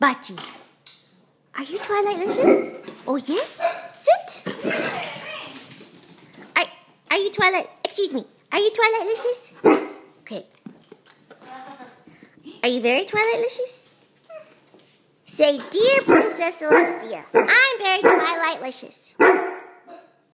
Baci. Are you Twilightlicious? Oh, yes? Sit. Are, are you Twilight? Excuse me. Are you Twilightlicious? Okay. Are you very Twilightlicious? Say, Dear Princess Celestia, I'm very Twilightlicious.